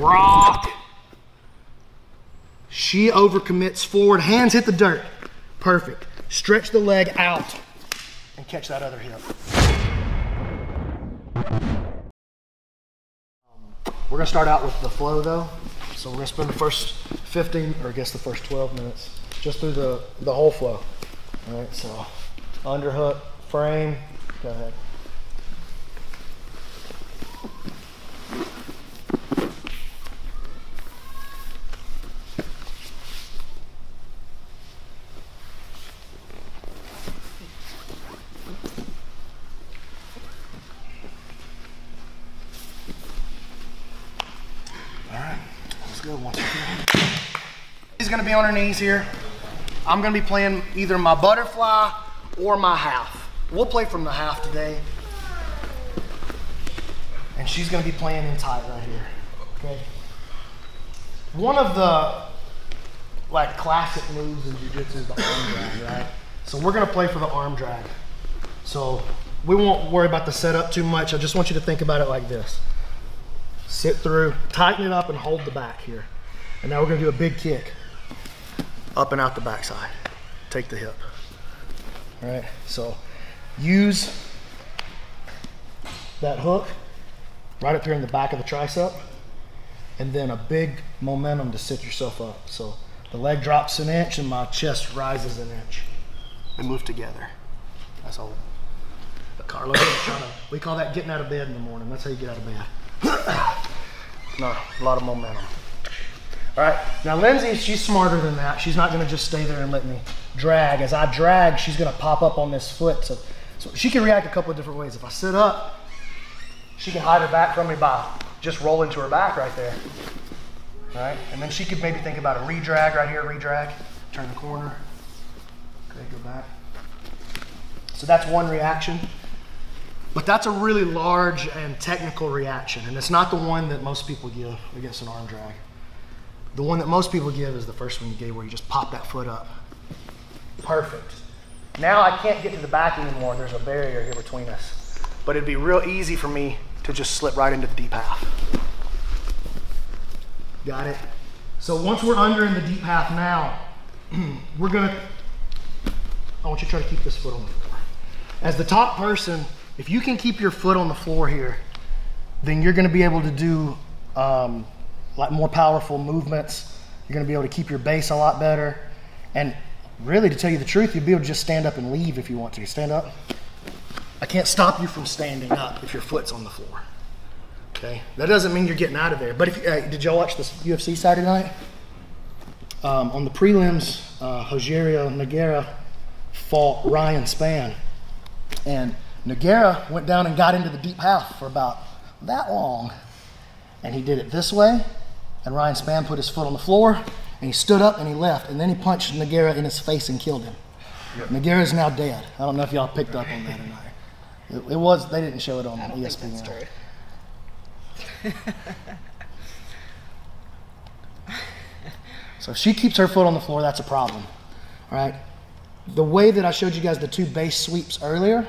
rock. She overcommits forward, hands hit the dirt. Perfect. Stretch the leg out and catch that other hip. We're gonna start out with the flow though. So we're gonna spend the first 15, or I guess the first 12 minutes, just through the, the whole flow. All right, so underhook, frame, go ahead. He's gonna be on her knees here. I'm gonna be playing either my butterfly or my half. We'll play from the half today. And she's gonna be playing in tight right here, okay? One of the like classic moves in jiu-jitsu is the arm drag, right? So we're gonna play for the arm drag. So we won't worry about the setup too much. I just want you to think about it like this. Sit through, tighten it up and hold the back here. And now we're gonna do a big kick up and out the backside. Take the hip. All right, so use that hook right up here in the back of the tricep and then a big momentum to sit yourself up. So the leg drops an inch and my chest rises an inch. We move together. That's all. Carlos we call that getting out of bed in the morning. That's how you get out of bed. No, a lot of momentum. All right, now Lindsay, she's smarter than that. She's not gonna just stay there and let me drag. As I drag, she's gonna pop up on this foot. So, so she can react a couple of different ways. If I sit up, she can hide her back from me by just rolling to her back right there. All right, and then she could maybe think about a re-drag right here, re-drag, turn the corner. Okay, go back. So that's one reaction. But that's a really large and technical reaction, and it's not the one that most people give against an arm drag. The one that most people give is the first one you gave where you just pop that foot up. Perfect. Now I can't get to the back anymore. There's a barrier here between us. But it'd be real easy for me to just slip right into the deep half. Got it? So once we're under in the deep half now, we're gonna, I want you to try to keep this foot on the floor. As the top person, if you can keep your foot on the floor here, then you're gonna be able to do um, like more powerful movements. You're gonna be able to keep your base a lot better. And really, to tell you the truth, you'll be able to just stand up and leave if you want to. Stand up. I can't stop you from standing up if your foot's on the floor. Okay, that doesn't mean you're getting out of there. But if did y'all watch this UFC Saturday night? Um, on the prelims, uh, Rogerio Nogueira fought Ryan Spann, and Nogueira went down and got into the deep half for about that long, and he did it this way, and Ryan Spann put his foot on the floor, and he stood up and he left, and then he punched Nogueira in his face and killed him. Yep. Nogueira is now dead. I don't know if y'all picked up on that or not. It, it was. They didn't show it on I don't ESPN. think that's true. So if she keeps her foot on the floor, that's a problem. All right. The way that I showed you guys the two base sweeps earlier,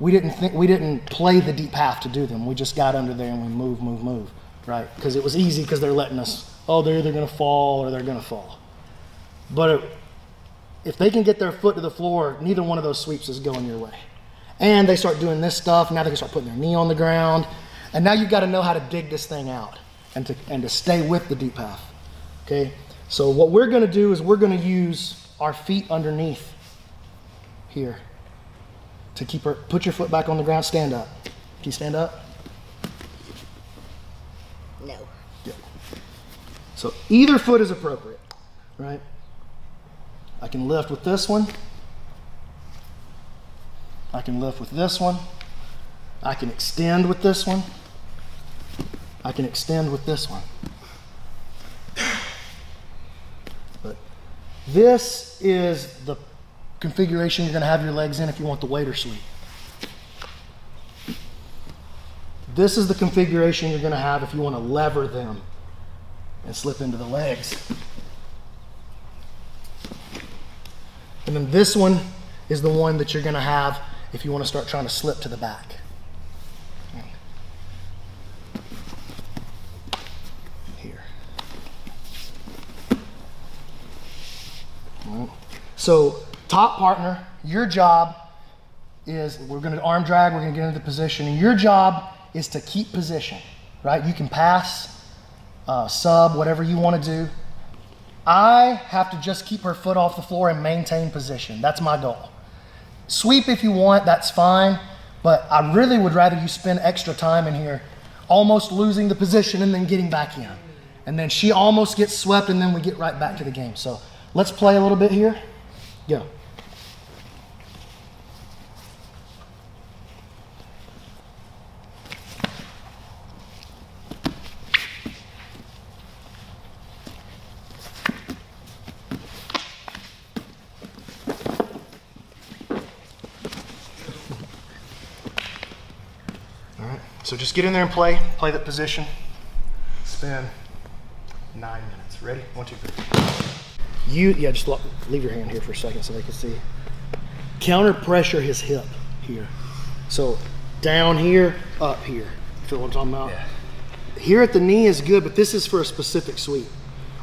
we didn't think we didn't play the deep half to do them. We just got under there and we move, move, move, right? Because it was easy because they're letting us. Oh, they're either going to fall or they're going to fall. But it, if they can get their foot to the floor, neither one of those sweeps is going your way. And they start doing this stuff. Now they can start putting their knee on the ground. And now you've got to know how to dig this thing out and to, and to stay with the deep half. Okay? So what we're going to do is we're going to use our feet underneath here to keep her, put your foot back on the ground, stand up. Can you stand up? No. Yeah. So either foot is appropriate, right? I can lift with this one. I can lift with this one. I can extend with this one. I can extend with this one. But this is the configuration you're going to have your legs in if you want the waiter sweep. This is the configuration you're going to have if you want to lever them and slip into the legs. And then this one is the one that you're going to have if you want to start trying to slip to the back. Here. So top partner, your job is we're going to arm drag, we're going to get into the position, and your job is to keep position, right? You can pass, uh, sub, whatever you want to do. I have to just keep her foot off the floor and maintain position. That's my goal. Sweep if you want, that's fine, but I really would rather you spend extra time in here almost losing the position and then getting back in. And then she almost gets swept and then we get right back to the game. So let's play a little bit here. Go. So just get in there and play. Play that position. Spin nine minutes. Ready? One, two, three. You, yeah, just leave your hand here for a second so they can see. Counter pressure his hip here. So down here, up here. Feel what I'm talking about? Yeah. Here at the knee is good, but this is for a specific sweep.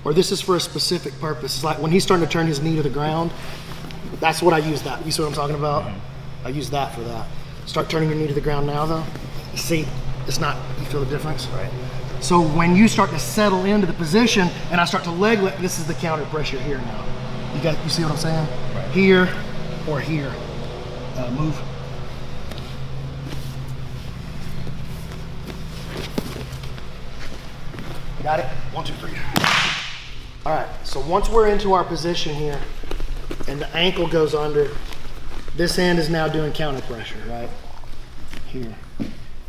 Or this is for a specific purpose. It's like when he's starting to turn his knee to the ground, that's what I use that. You see what I'm talking about? Mm-hmm. I use that for that. Start turning your knee to the ground now though. You see, it's not, you feel the difference? Right. So when you start to settle into the position and I start to leg lift, this is the counter pressure here now. You got, you see what I'm saying? Right. Here or here. Uh, move. Got it? One, two, three. All right, so once we're into our position here and the ankle goes under, this hand is now doing counter pressure, right? Here.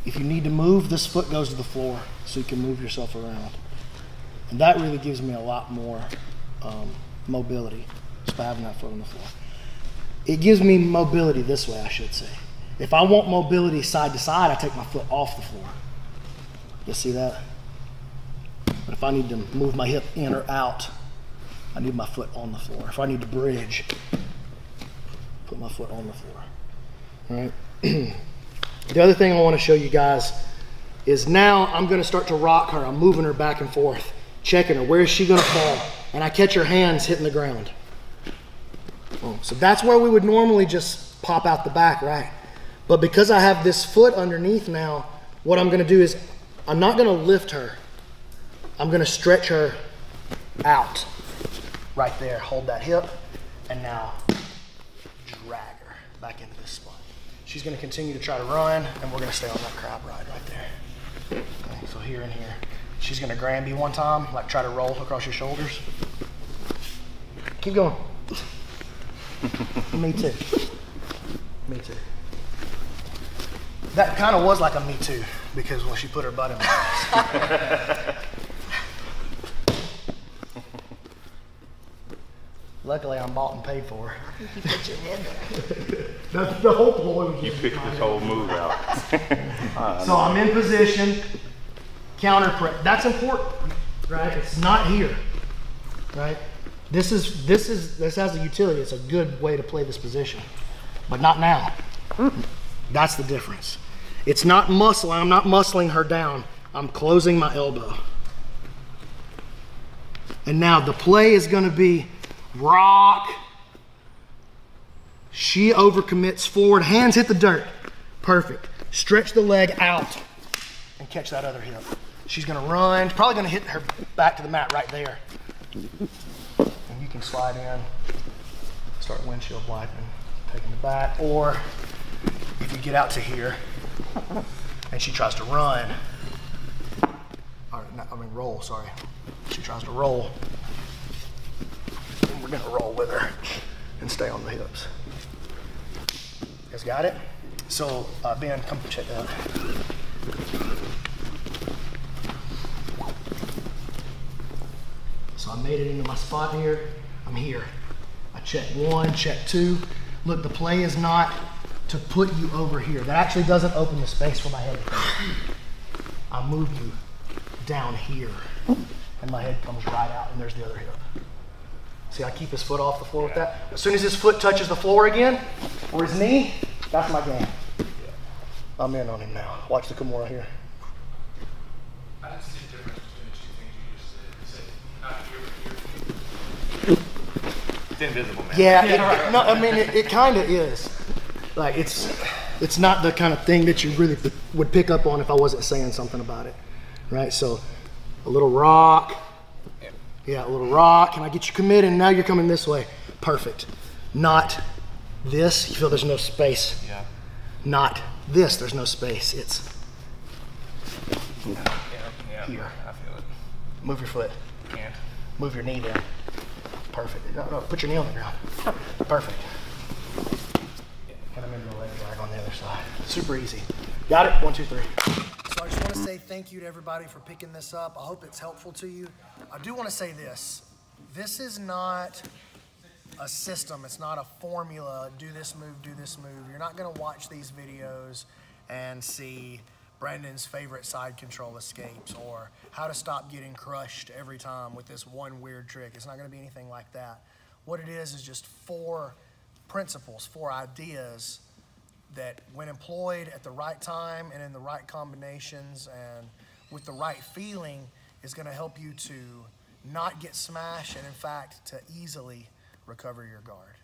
If you need to move, this foot goes to the floor so you can move yourself around. And that really gives me a lot more um, mobility just by having that foot on the floor. It gives me mobility this way, I should say. If I want mobility side to side, I take my foot off the floor. You see that? But if I need to move my hip in or out, I need my foot on the floor. If I need to bridge, put my foot on the floor. All right. the other thing I want to show you guys is now I'm going to start to rock her. I'm moving her back and forth, checking her. Where is she going to fall? And I catch her hands hitting the ground. Oh, so that's where we would normally just pop out the back, right? But because I have this foot underneath now, what I'm going to do is I'm not going to lift her. I'm going to stretch her out right there. Hold that hip, and now drag her back into this spot. She's to continue to try to run, and we're to stay on that crab ride right there. Okay, so here and here. She's going to Granby one time, like try to roll across your shoulders. Keep going. me too. Me too. That kind of was like a me too, because when she put her butt in my ass. Luckily, I'm bought and paid for. You put your head there. That's the whole ploy. was You just picked this whole move out. So I'm in position, counter press. That's important, right? It's not here, right? This is this is this has a utility. It's a good way to play this position, but not now. That's the difference. It's not muscling. I'm not muscling her down. I'm closing my elbow. And now the play is going to be rock. She overcommits forward. Hands hit the dirt. Perfect. Stretch the leg out and catch that other hip. She's to run. Probably to hit her back to the mat right there. And you can slide in, start windshield wiping, taking the back. Or if you get out to here and she tries to run, or not, I mean roll, sorry. She tries to roll. We're gonna roll with her and stay on the hips. You guys got it? So uh, Ben, come check that. So I made it into my spot here. I'm here. I check one, check two. Look, the play is not to put you over here. That actually doesn't open the space for my head. I move you down here, and my head comes right out, and there's the other hip. See, I keep his foot off the floor with that. As soon as his foot touches the floor again, or his knee, that's my game. I'm in on him now. Watch the Kimura here. I don't see the difference between the two things you just said. You said not here, but here. It's invisible, man. Yeah, it, no, I mean it, it kind of is. Like it's it's not the kind of thing that you really p- would pick up on if I wasn't saying something about it, right? So a little rock, yeah, a little rock. Can I get you committed? And now you're coming this way. Perfect. Not this. You feel there's no space. Yeah. Not this. There's no space. It's Yeah. Yeah. Here. I feel it. move your foot. Can't. Move your knee down. Perfect. No, no, put your knee on the ground. Perfect. And I'm into the leg drag on the other side. Super easy. Got it? One, two, three. So I just want to say thank you to everybody for picking this up. I hope it's helpful to you. I do want to say this. This is not a system. It's not a formula. Do this move, do this move. You're not going to watch these videos and see Brandon's favorite side control escapes or how to stop getting crushed every time with this one weird trick. It's not going to be anything like that. What it is is just four principles, four ideas that when employed at the right time and in the right combinations and with the right feeling is going to help you to not get smashed and in fact to easily recover your guard.